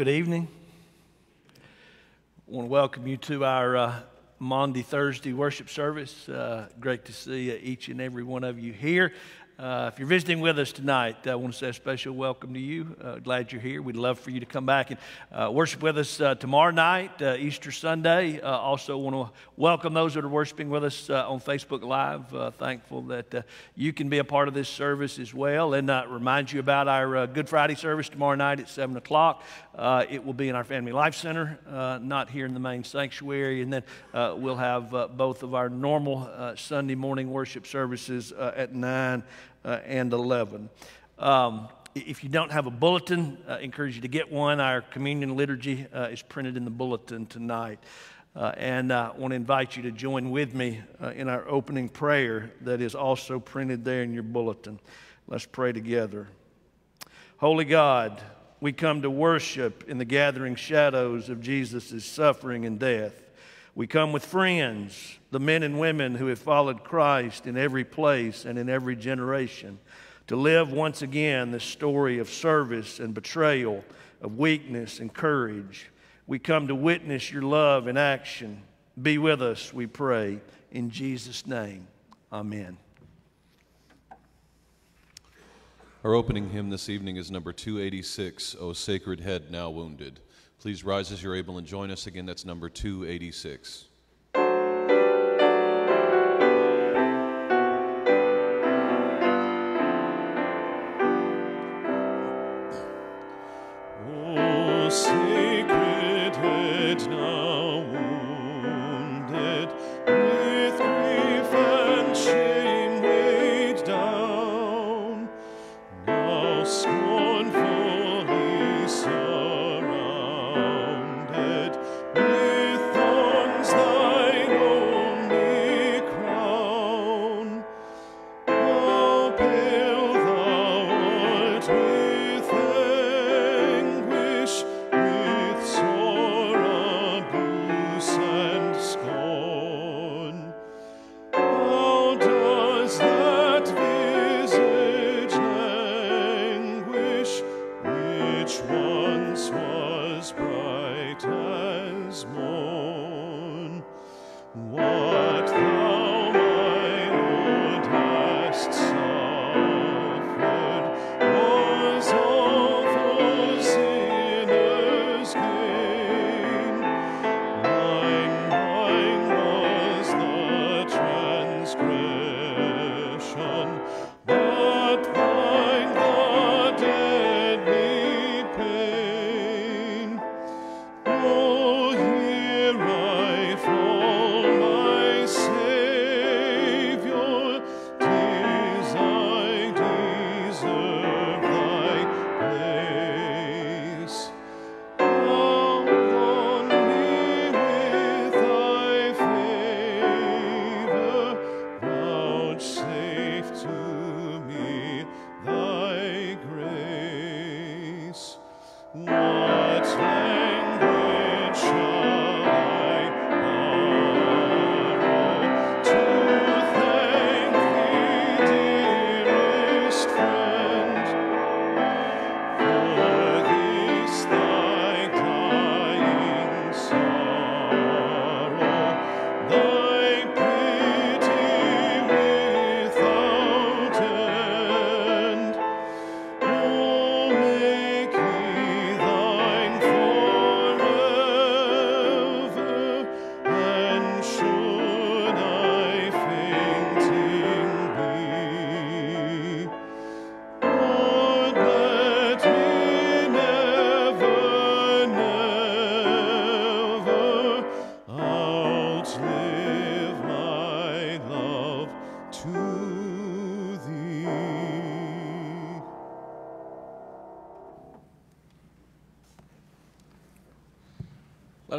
Good evening. I want to welcome you to our uh, Maundy Thursday worship service. Uh, great to see uh, each and every one of you here. Uh, if you're visiting with us tonight, I want to say a special welcome to you. Uh, glad you're here. We'd love for you to come back and uh, worship with us uh, tomorrow night, uh, Easter Sunday. Uh, also, want to welcome those that are worshiping with us on Facebook Live. thankful that you can be a part of this service as well. And remind you about our Good Friday service tomorrow night at 7 o'clock. it will be in our Family Life Center, not here in the main sanctuary. And then we'll have both of our normal Sunday morning worship services at 9 uh, and 11. Um, if you don't have a bulletin, I uh, encourage you to get one. Our communion liturgy uh, is printed in the bulletin tonight. Uh, and I want to invite you to join with me uh, in our opening prayer that is also printed there in your bulletin. Let's pray together. Holy God, we come to worship in the gathering shadows of Jesus' suffering and death. We come with friends, the men and women who have followed Christ in every place and in every generation, to live once again the story of service and betrayal, of weakness and courage. We come to witness your love in action. Be with us, we pray. In Jesus' name, amen. Our opening hymn this evening is number 286, O Sacred Head Now Wounded. Please rise as you're able and join us again. That's number 286.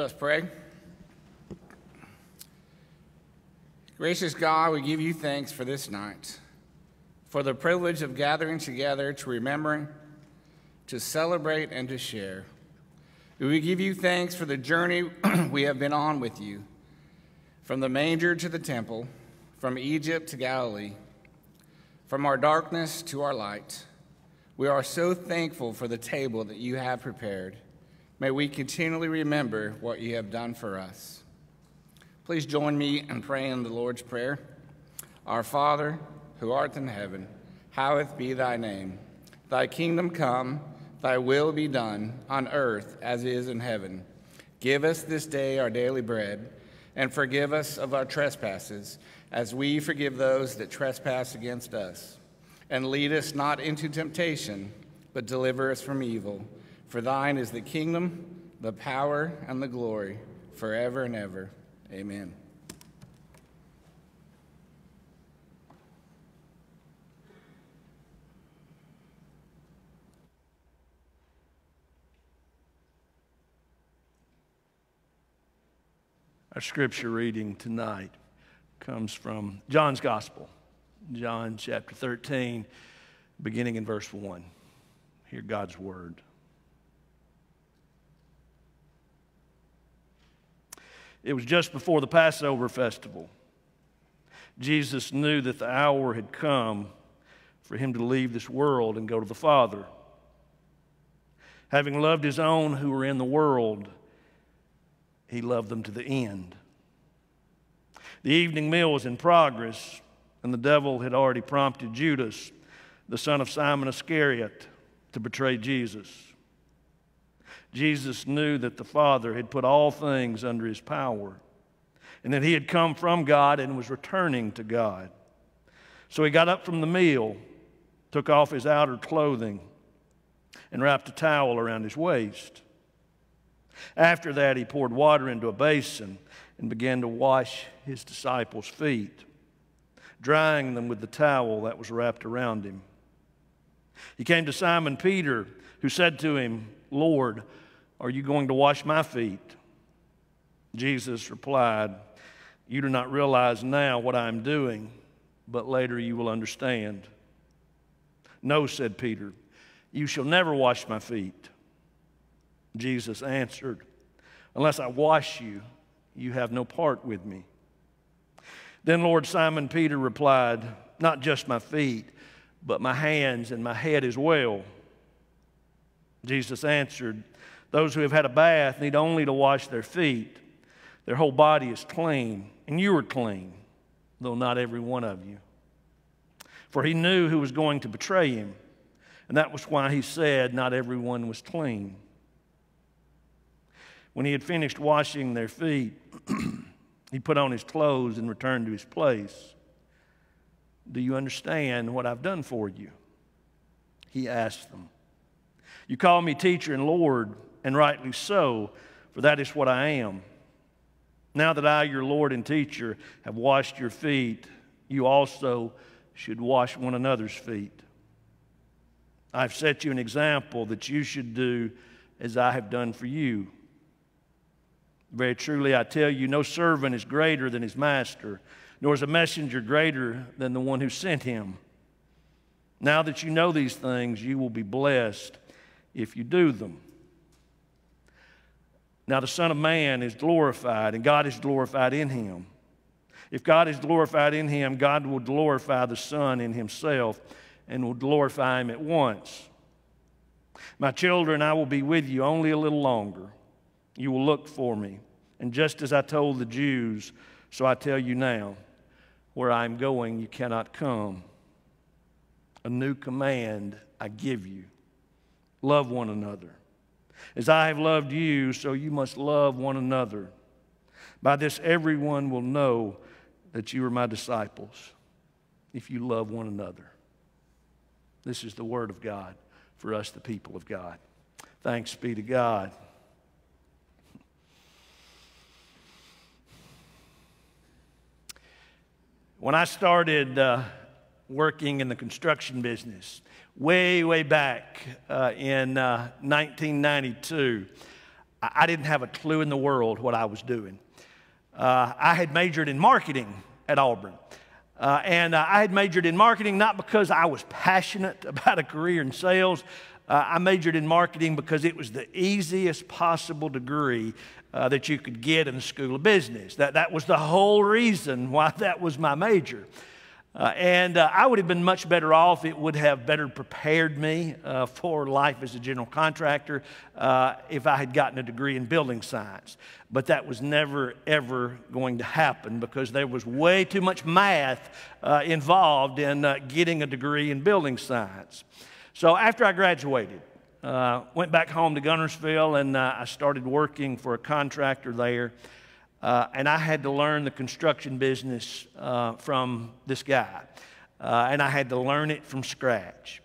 Pray. Gracious God, we give you thanks for this night, for the privilege of gathering together to remember, to celebrate, and to share. We give you thanks for the journey we have been on with you, from the manger to the temple, from Egypt to Galilee, from our darkness to our light. We are so thankful for the table that you have prepared may we continually remember what you have done for us. Please join me in praying the Lord's Prayer. Our Father, who art in heaven, hallowed be thy name. Thy kingdom come, thy will be done, on earth as it is in heaven. Give us this day our daily bread, and forgive us of our trespasses, as we forgive those that trespass against us. And lead us not into temptation, but deliver us from evil. For thine is the kingdom, the power, and the glory, forever and ever. Amen. Our scripture reading tonight comes from John's Gospel, John chapter 13, beginning in verse 1. Hear God's word. It was just before the Passover festival. Jesus knew that the hour had come for him to leave this world and go to the Father. Having loved his own who were in the world, he loved them to the end. The evening meal was in progress, and the devil had already prompted Judas, the son of Simon Iscariot, to betray Jesus. Jesus knew that the Father had put all things under his power and that he had come from God and was returning to God. So he got up from the meal, took off his outer clothing, and wrapped a towel around his waist. After that, he poured water into a basin and began to wash his disciples' feet, drying them with the towel that was wrapped around him. He came to Simon Peter, who said to him, Lord, are you going to wash my feet? Jesus replied, You do not realize now what I am doing, but later you will understand. No, said Peter, you shall never wash my feet. Jesus answered, Unless I wash you, you have no part with me. Then Lord Simon Peter replied, Not just my feet, but my hands and my head as well. Jesus answered, Those who have had a bath need only to wash their feet. Their whole body is clean, and you are clean, though not every one of you. For he knew who was going to betray him, and that was why he said, Not everyone was clean. When he had finished washing their feet, he put on his clothes and returned to his place. Do you understand what I've done for you? He asked them. You call me teacher and Lord, and rightly so, for that is what I am. Now that I, your Lord and teacher, have washed your feet, you also should wash one another's feet. I've set you an example that you should do as I have done for you. Very truly, I tell you, no servant is greater than his master, nor is a messenger greater than the one who sent him. Now that you know these things, you will be blessed if you do them. Now, the Son of Man is glorified, and God is glorified in him. If God is glorified in him, God will glorify the Son in himself and will glorify him at once. My children, I will be with you only a little longer. You will look for me. And just as I told the Jews, so I tell you now, where I am going, you cannot come. A new command I give you love one another. As I have loved you, so you must love one another. By this, everyone will know that you are my disciples if you love one another. This is the word of God for us, the people of God. Thanks be to God. When I started uh, working in the construction business, way, way back uh, in uh, 1992, I didn't have a clue in the world what I was doing. Uh, I had majored in marketing at Auburn. Uh, and uh, I had majored in marketing not because I was passionate about a career in sales. Uh, I majored in marketing because it was the easiest possible degree that you could get in the School of Business. That, that was the whole reason why that was my major. Uh, and uh, I would have been much better off. It would have better prepared me uh, for life as a general contractor uh, if I had gotten a degree in building science. But that was never, ever going to happen because there was way too much math uh, involved in uh, getting a degree in building science. So after I graduated, went back home to Guntersville and I started working for a contractor there. Uh, and I had to learn the construction business uh, from this guy. Uh, and I had to learn it from scratch.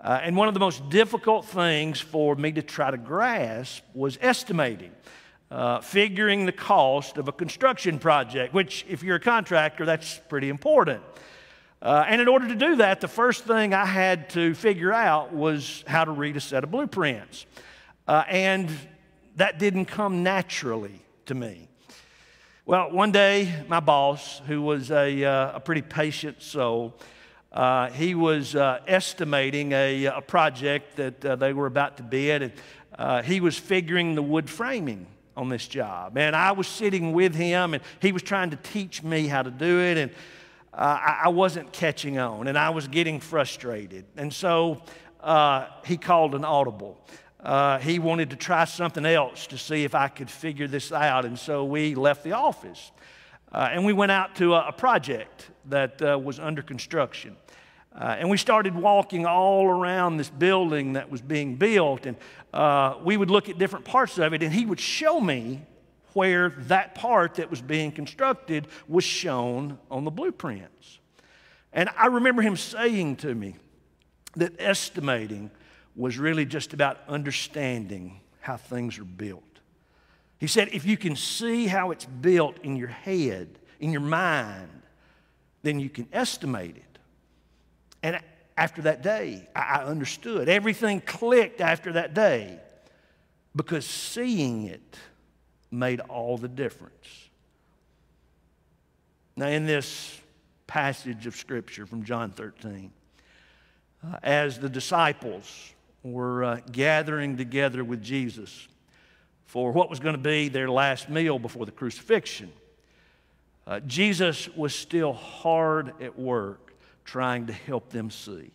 Uh, and one of the most difficult things for me to try to grasp was estimating, uh, figuring the cost of a construction project, which, if you're a contractor, that's pretty important. Uh, and in order to do that, the first thing I had to figure out was how to read a set of blueprints. and that didn't come naturally to me. Well, one day, my boss, who was a, uh, a pretty patient soul, uh, he was uh, estimating a, a, project that uh, they were about to bid, and uh, he was figuring the wood framing on this job. And I was sitting with him, and he was trying to teach me how to do it, and uh, I, I, wasn't catching on, and I was getting frustrated. And so he called an audible uh, he wanted to try something else to see if I could figure this out. And so we left the office uh, and we went out to a, a project that uh, was under construction. Uh, and we started walking all around this building that was being built. And uh, we would look at different parts of it, and he would show me where that part that was being constructed was shown on the blueprints. And I remember him saying to me that estimating was really just about understanding how things are built. He said, if you can see how it's built in your head, in your mind, then you can estimate it. And after that day, I understood. Everything clicked after that day because seeing it made all the difference. Now, in this passage of Scripture from John 13, uh, as the disciples were uh, gathering together with Jesus for what was going to be their last meal before the crucifixion. Uh, Jesus was still hard at work trying to help them see.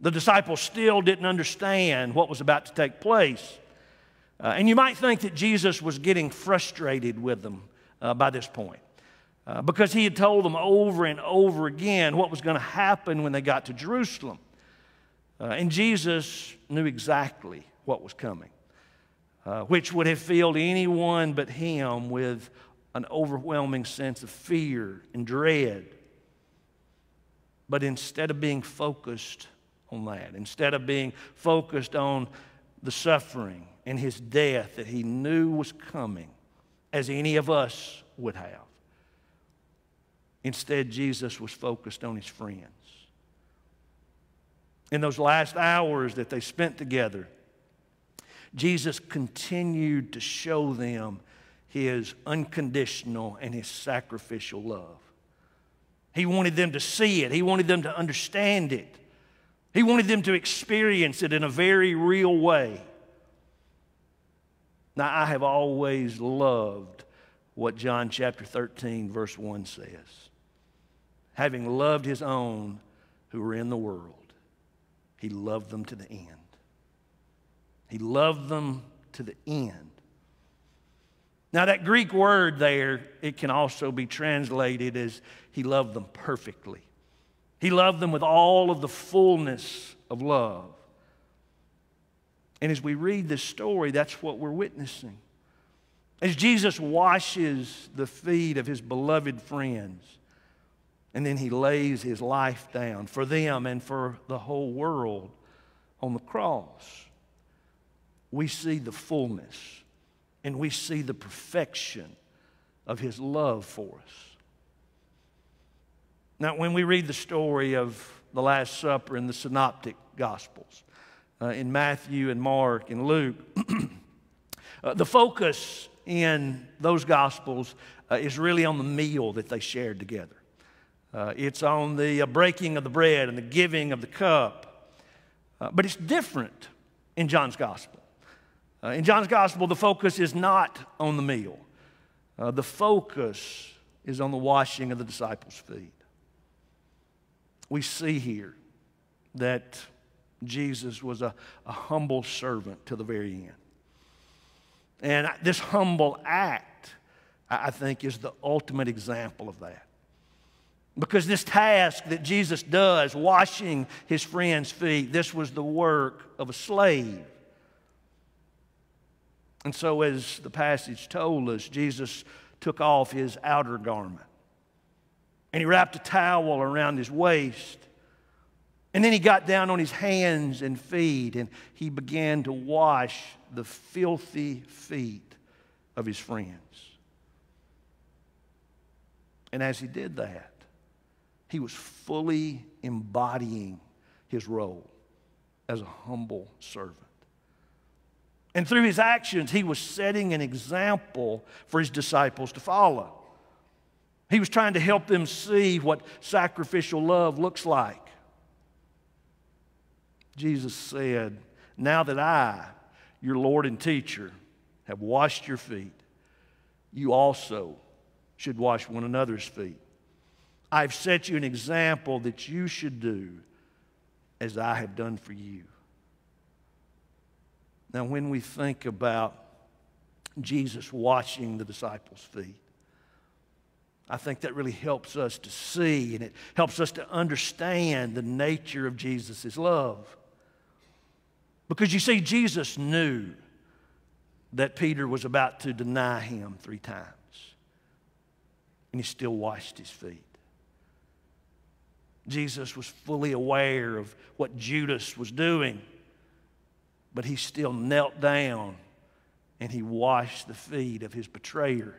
The disciples still didn't understand what was about to take place. Uh, and you might think that Jesus was getting frustrated with them uh, by this point. Uh, because he had told them over and over again what was going to happen when they got to Jerusalem. Uh, and Jesus knew exactly what was coming, uh, which would have filled anyone but him with an overwhelming sense of fear and dread. But instead of being focused on that, instead of being focused on the suffering and his death that he knew was coming, as any of us would have, instead, Jesus was focused on his friends in those last hours that they spent together, Jesus continued to show them his unconditional and his sacrificial love. He wanted them to see it, he wanted them to understand it, he wanted them to experience it in a very real way. Now, I have always loved what John chapter 13, verse 1 says. Having loved his own who were in the world, he loved them to the end. He loved them to the end. Now, that Greek word there, it can also be translated as He loved them perfectly. He loved them with all of the fullness of love. And as we read this story, that's what we're witnessing. As Jesus washes the feet of his beloved friends, and then he lays his life down for them and for the whole world on the cross. We see the fullness and we see the perfection of his love for us. Now, when we read the story of the Last Supper in the Synoptic Gospels, uh, in Matthew and Mark and Luke, uh, the focus in those Gospels uh, is really on the meal that they shared together. Uh, it's on the uh, breaking of the bread and the giving of the cup. Uh, but it's different in John's gospel. Uh, in John's gospel, the focus is not on the meal, uh, the focus is on the washing of the disciples' feet. we see here that Jesus was a, a humble servant to the very end. And this humble act, I think, is the ultimate example of that. Because this task that Jesus does, washing his friend's feet, this was the work of a slave. And so, as the passage told us, Jesus took off his outer garment and he wrapped a towel around his waist. And then he got down on his hands and feet and he began to wash the filthy feet of his friends. And as he did that, he was fully embodying his role as a humble servant. And through his actions, he was setting an example for his disciples to follow. He was trying to help them see what sacrificial love looks like. Jesus said, Now that I, your Lord and teacher, have washed your feet, you also should wash one another's feet. I've set you an example that you should do as I have done for you. Now, when we think about Jesus washing the disciples' feet, I think that really helps us to see and it helps us to understand the nature of Jesus' love. Because you see, Jesus knew that Peter was about to deny him three times, and he still washed his feet. Jesus was fully aware of what Judas was doing, but he still knelt down and he washed the feet of his betrayer.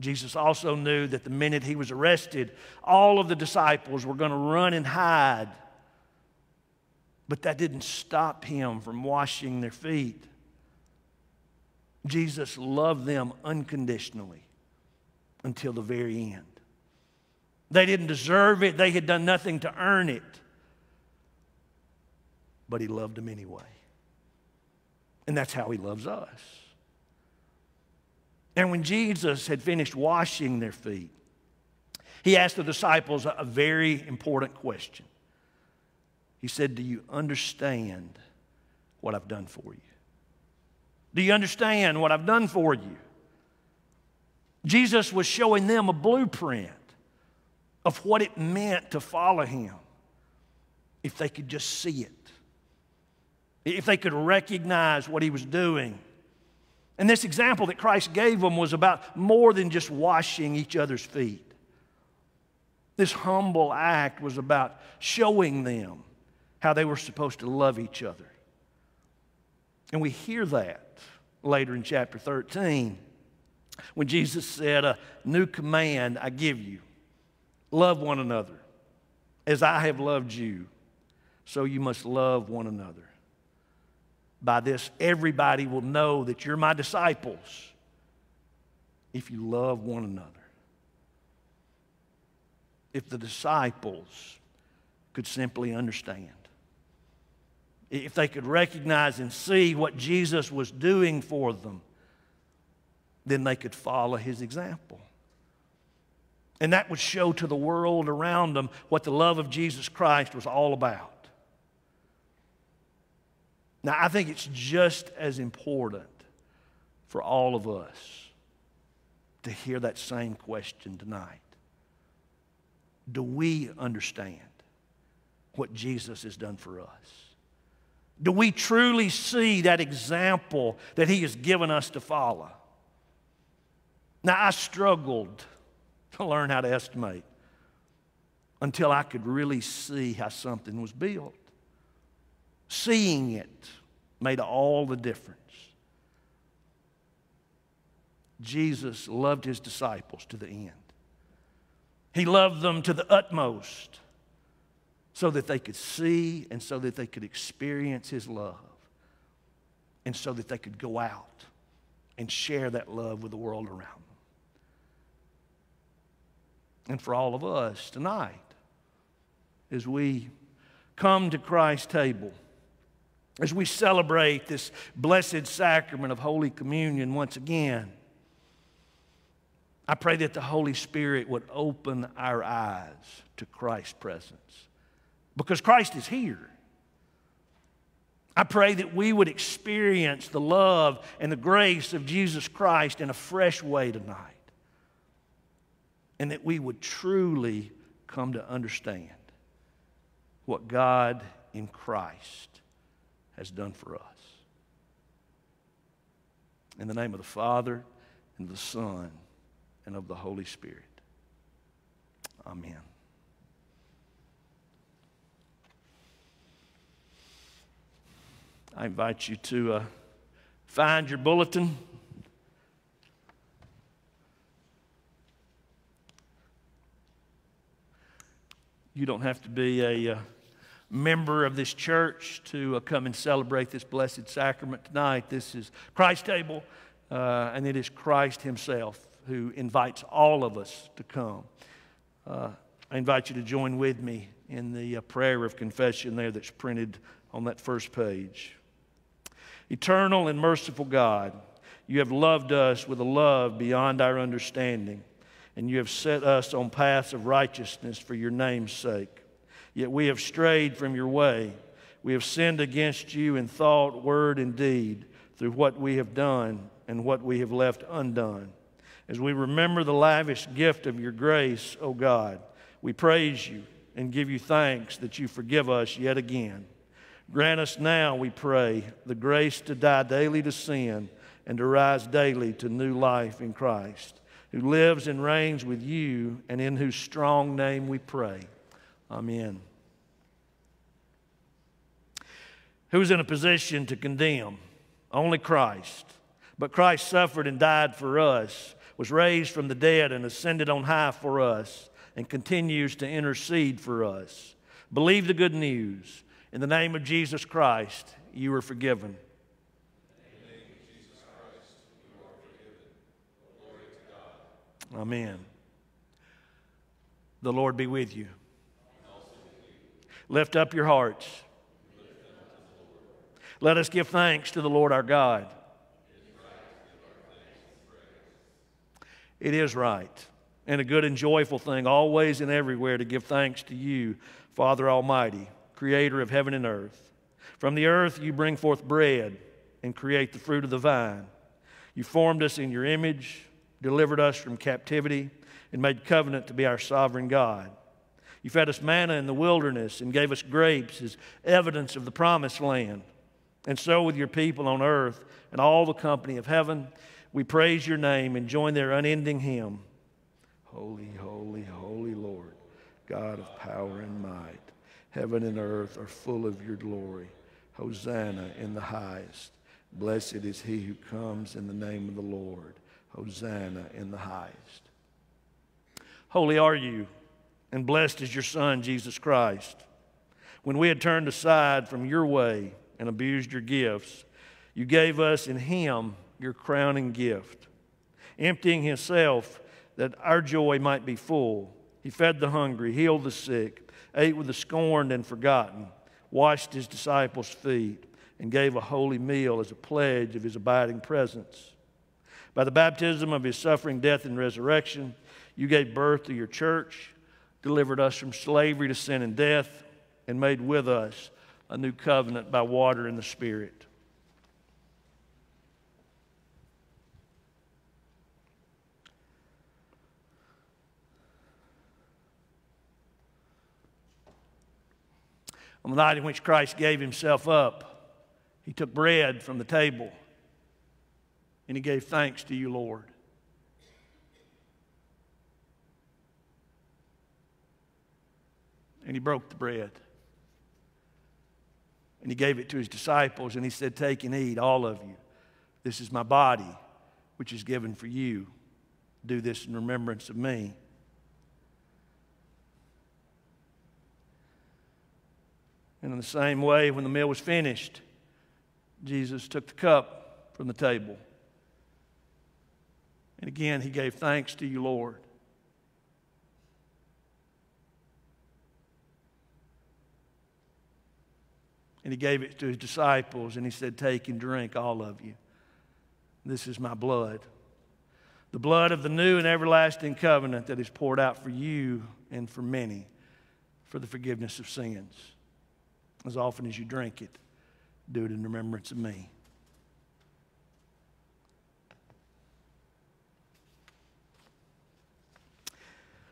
Jesus also knew that the minute he was arrested, all of the disciples were going to run and hide. But that didn't stop him from washing their feet. Jesus loved them unconditionally until the very end. They didn't deserve it, they had done nothing to earn it. But he loved them anyway. And that's how he loves us. And when Jesus had finished washing their feet, he asked the disciples a very important question. He said, Do you understand what I've done for you? Do you understand what I've done for you? Jesus was showing them a blueprint of what it meant to follow him if they could just see it, if they could recognize what he was doing and this example that Christ gave them was about more than just washing each other's feet. This humble act was about showing them how they were supposed to love each other. And we hear that later in chapter 13 when Jesus said, A new command I give you love one another. As I have loved you, so you must love one another. By this, everybody will know that you're my disciples if you love one another. If the disciples could simply understand, if they could recognize and see what Jesus was doing for them, then they could follow his example. And that would show to the world around them what the love of Jesus Christ was all about. Now, I think it's just as important for all of us to hear that same question tonight. Do we understand what Jesus has done for us? Do we truly see that example that He has given us to follow? Now, I struggled to learn how to estimate until I could really see how something was built. Seeing it made all the difference. Jesus loved his disciples to the end. He loved them to the utmost so that they could see and so that they could experience his love and so that they could go out and share that love with the world around them. And for all of us tonight, as we come to Christ's table, as we celebrate this blessed sacrament of Holy Communion once again, I pray that the Holy Spirit would open our eyes to Christ's presence because Christ is here. I pray that we would experience the love and the grace of Jesus Christ in a fresh way tonight. And that we would truly come to understand what God in Christ has done for us. In the name of the Father, and the Son, and of the Holy Spirit. Amen. I invite you to uh, find your bulletin. You don't have to be a uh, member of this church to uh, come and celebrate this blessed sacrament tonight. This is Christ's table, uh, and it is Christ Himself who invites all of us to come. Uh, I invite you to join with me in the uh, prayer of confession there that's printed on that first page. Eternal and merciful God, you have loved us with a love beyond our understanding, and you have set us on paths of righteousness for your name's sake. Yet we have strayed from your way. We have sinned against you in thought, word, and deed through what we have done and what we have left undone. As we remember the lavish gift of your grace, O God, we praise you and give you thanks that you forgive us yet again. Grant us now, we pray, the grace to die daily to sin and to rise daily to new life in Christ, who lives and reigns with you and in whose strong name we pray. Amen. Who's in a position to condemn? Only Christ. But Christ suffered and died for us, was raised from the dead, and ascended on high for us, and continues to intercede for us. Believe the good news. In the name of Jesus Christ, you are forgiven. Amen. The Lord be with you. Lift up your hearts. Let us give thanks to the Lord our God. It is right and a good and joyful thing, always and everywhere, to give thanks to you, Father Almighty creator of heaven and earth. From the earth you bring forth bread and create the fruit of the vine. You formed us in your image, delivered us from captivity, and made covenant to be our sovereign God. You fed us manna in the wilderness and gave us grapes as evidence of the promised land. And so, with your people on earth and all the company of heaven, we praise your name and join their unending hymn Holy, holy, holy Lord, God of power and might. Heaven and earth are full of your glory. Hosanna in the highest. Blessed is he who comes in the name of the Lord. Hosanna in the highest. Holy are you, and blessed is your Son, Jesus Christ. When we had turned aside from your way and abused your gifts, you gave us in him your crowning gift. Emptying himself that our joy might be full, he fed the hungry, healed the sick ate with the scorned and forgotten, washed his disciples' feet, and gave a holy meal as a pledge of his abiding presence. By the baptism of his suffering, death, and resurrection, you gave birth to your church, delivered us from slavery to sin and death, and made with us a new covenant by water and the Spirit. On the night in which Christ gave himself up, he took bread from the table and he gave thanks to you, Lord. And he broke the bread. And he gave it to his disciples and he said, Take and eat, all of you. This is my body, which is given for you. Do this in remembrance of me. And in the same way, when the meal was finished, Jesus took the cup from the table. And again, he gave thanks to you, Lord. And he gave it to his disciples, and he said, Take and drink, all of you. This is my blood, the blood of the new and everlasting covenant that is poured out for you and for many for the forgiveness of sins. As often as you drink it, do it in remembrance of me.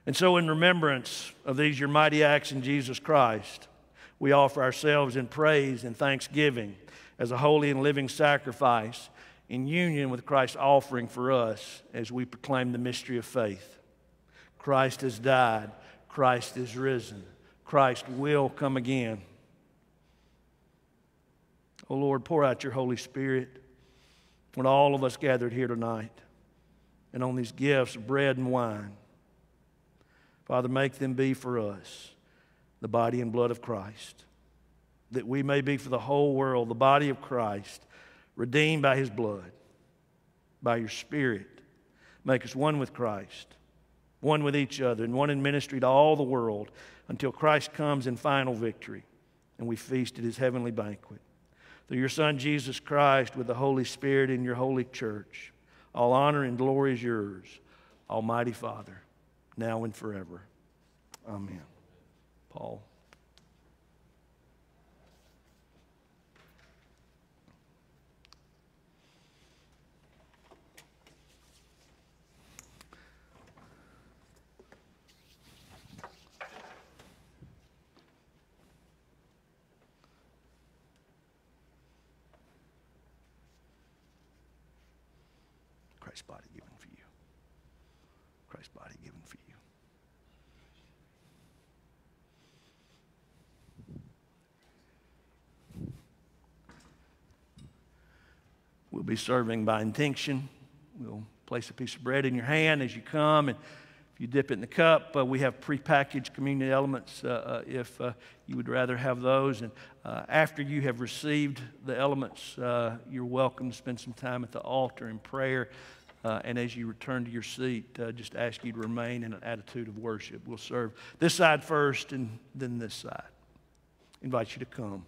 And so, in remembrance of these your mighty acts in Jesus Christ, we offer ourselves in praise and thanksgiving as a holy and living sacrifice in union with Christ's offering for us as we proclaim the mystery of faith. Christ has died, Christ is risen, Christ will come again. Oh Lord, pour out your Holy Spirit on all of us gathered here tonight and on these gifts of bread and wine. Father, make them be for us the body and blood of Christ, that we may be for the whole world the body of Christ, redeemed by his blood, by your Spirit. Make us one with Christ, one with each other, and one in ministry to all the world until Christ comes in final victory and we feast at his heavenly banquet. Through your Son, Jesus Christ, with the Holy Spirit in your holy church, all honor and glory is yours, Almighty Father, now and forever. Amen. Paul. Christ's body given for you. Christ's body given for you. We'll be serving by intinction. We'll place a piece of bread in your hand as you come, and if you dip it in the cup, uh, we have prepackaged communion elements uh, uh, if uh, you would rather have those. And uh, after you have received the elements, uh, you're welcome to spend some time at the altar in prayer. and as you return to your seat, just ask you to remain in an attitude of worship. We'll serve this side first and then this side. invite you to come.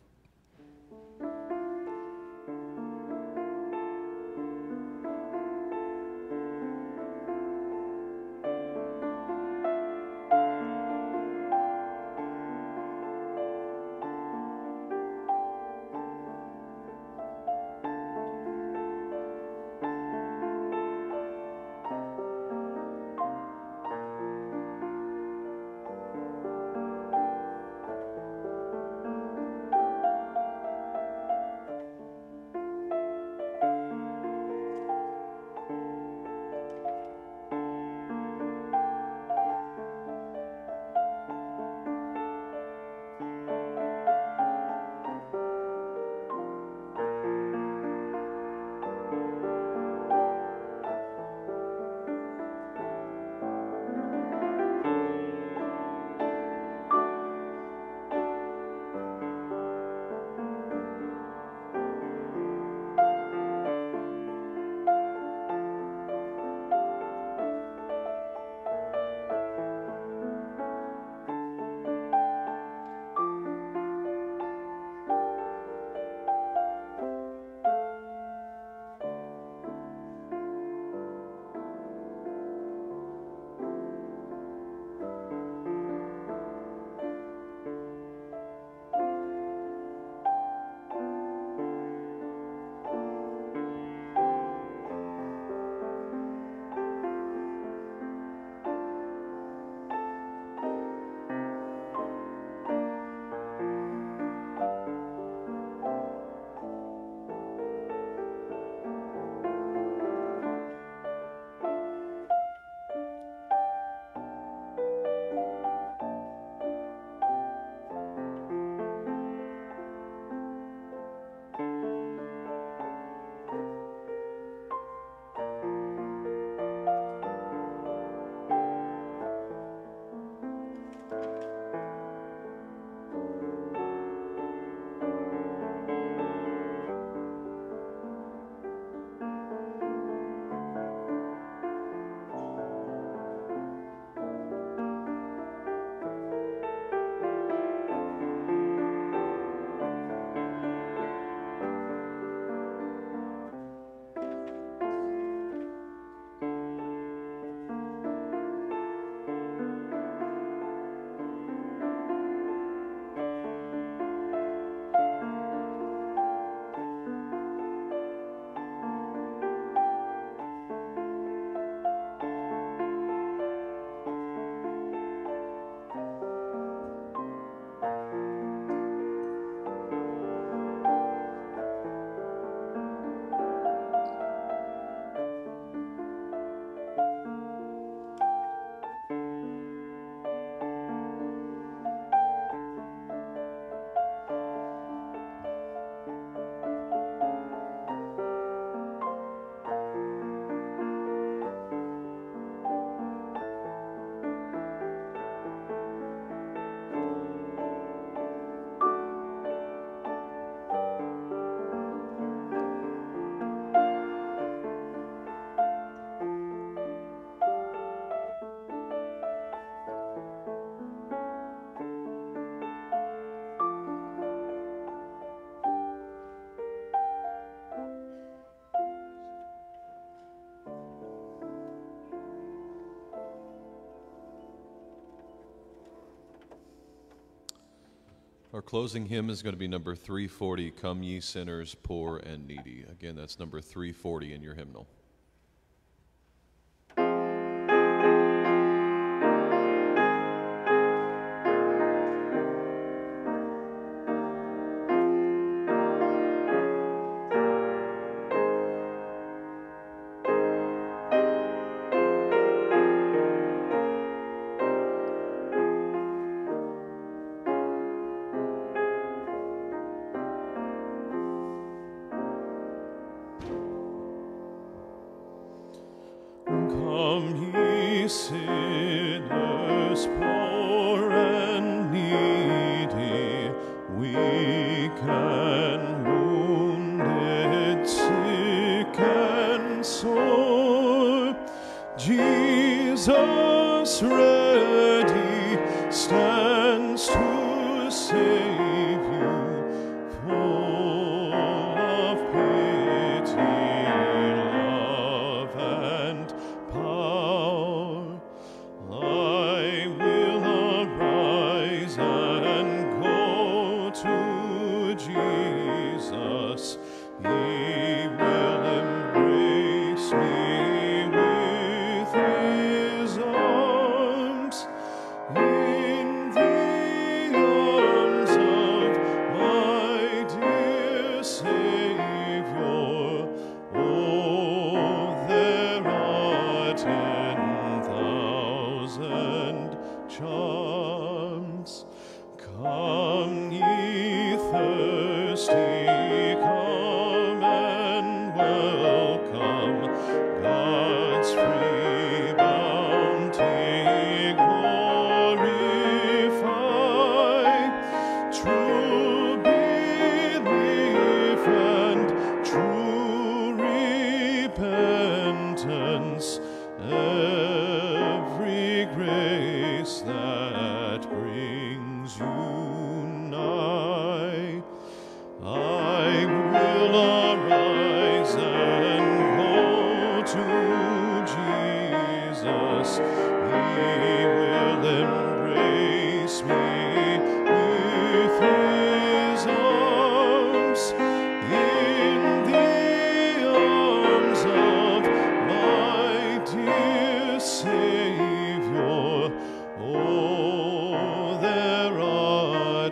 Our closing hymn is going to be number 340, Come Ye Sinners, Poor and Needy. Again, that's number 340 in your hymnal.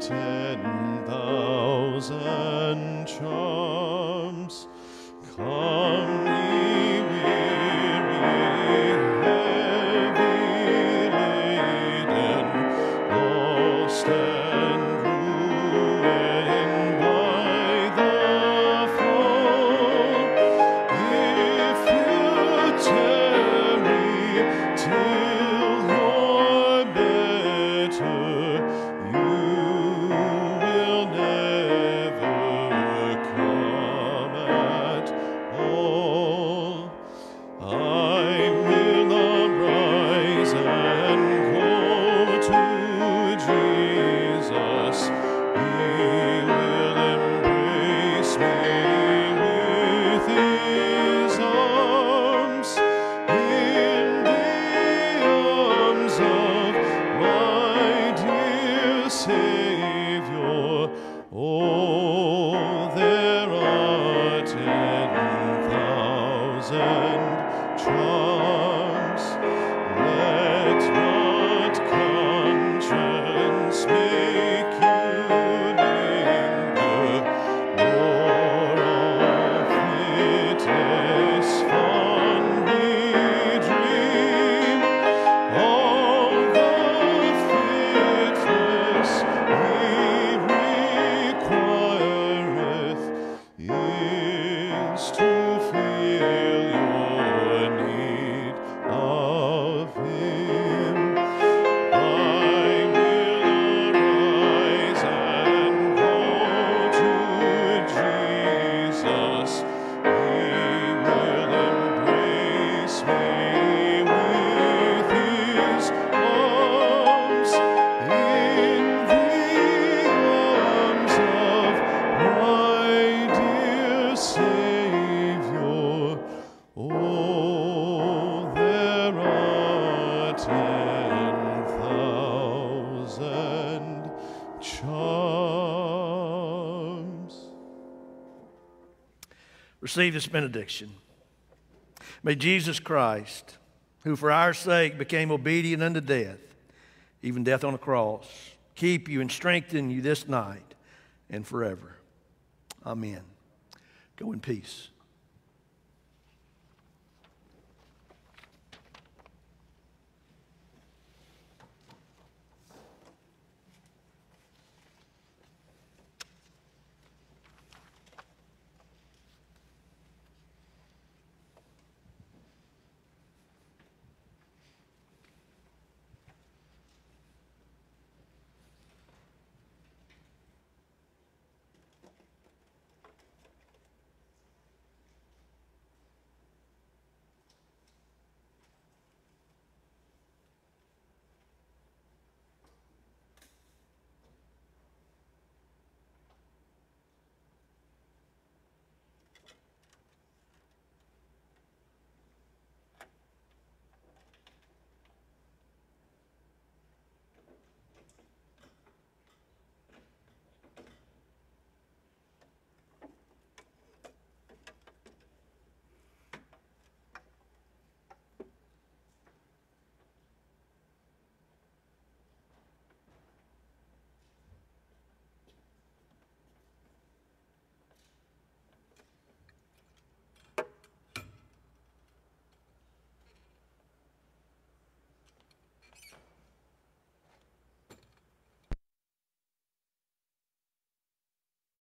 take Receive this benediction. May Jesus Christ, who for our sake became obedient unto death, even death on a cross, keep you and strengthen you this night and forever. Amen. Go in peace.